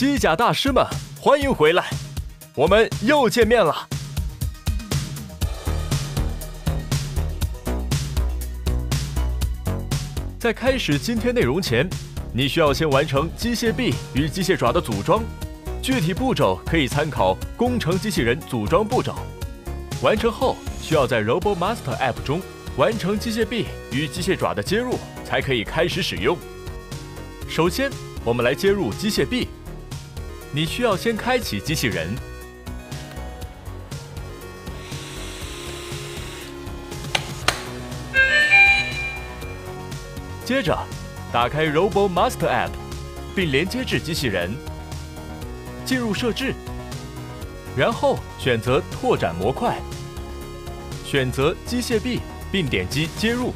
机甲大师们，欢迎回来，我们又见面了。在开始今天内容前，你需要先完成机械臂与机械爪的组装，具体步骤可以参考《工程机器人组装步骤》。完成后，需要在 Robo Master App 中完成机械臂与机械爪的接入，才可以开始使用。首先，我们来接入机械臂。你需要先开启机器人，接着打开 Robo Master App，并连接至机器人，进入设置，然后选择拓展模块，选择机械臂，并点击接入。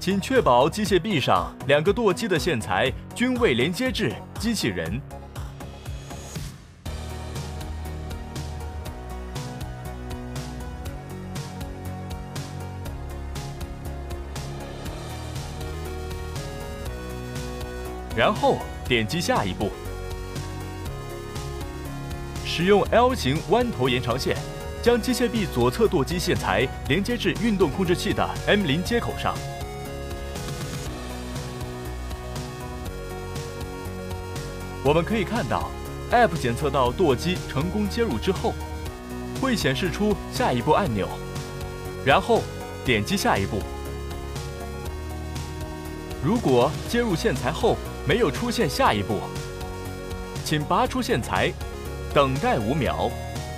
请确保机械臂上两个舵机的线材均未连接至机器人。然后点击下一步，使用 L 型弯头延长线，将机械臂左侧舵机线材连接至运动控制器的 M 零接口上。我们可以看到，App 检测到舵机成功接入之后，会显示出下一步按钮，然后点击下一步。如果接入线材后，没有出现下一步，请拔出线材，等待五秒，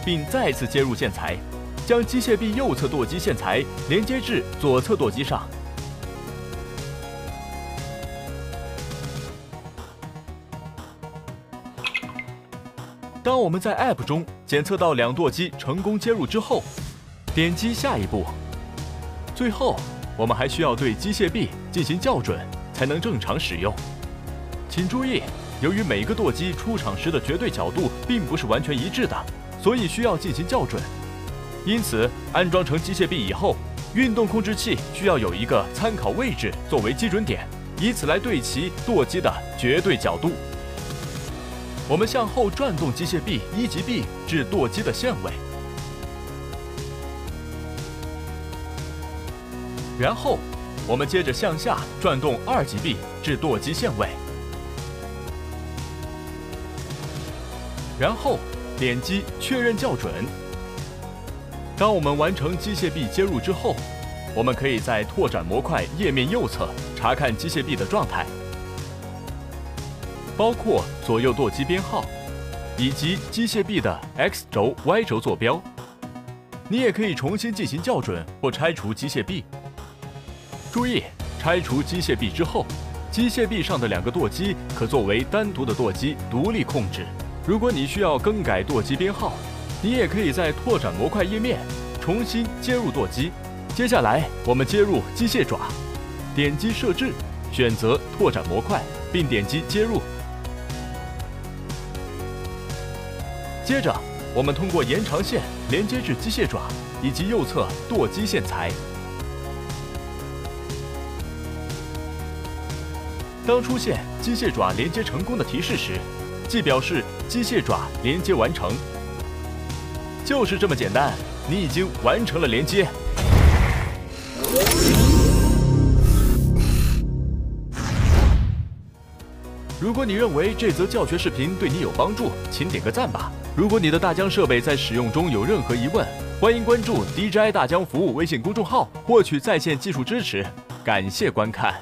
并再次接入线材，将机械臂右侧舵机线材连接至左侧舵机上。当我们在 App 中检测到两舵机成功接入之后，点击下一步。最后，我们还需要对机械臂进行校准，才能正常使用。请注意，由于每个舵机出厂时的绝对角度并不是完全一致的，所以需要进行校准。因此，安装成机械臂以后，运动控制器需要有一个参考位置作为基准点，以此来对齐舵机的绝对角度。我们向后转动机械臂一级臂至舵机的线位，然后我们接着向下转动二级臂至舵机线位。然后点击确认校准。当我们完成机械臂接入之后，我们可以在拓展模块页面右侧查看机械臂的状态，包括左右舵机编号以及机械臂的 X 轴、Y 轴坐标。你也可以重新进行校准或拆除机械臂。注意，拆除机械臂之后，机械臂上的两个舵机可作为单独的舵机独立控制。如果你需要更改舵机编号，你也可以在拓展模块页面重新接入舵机。接下来，我们接入机械爪，点击设置，选择拓展模块，并点击接入。接着，我们通过延长线连接至机械爪以及右侧舵机线材。当出现机械爪连接成功的提示时，即表示机械爪连接完成，就是这么简单。你已经完成了连接。如果你认为这则教学视频对你有帮助，请点个赞吧。如果你的大疆设备在使用中有任何疑问，欢迎关注 DJI 大疆服务微信公众号，获取在线技术支持。感谢观看。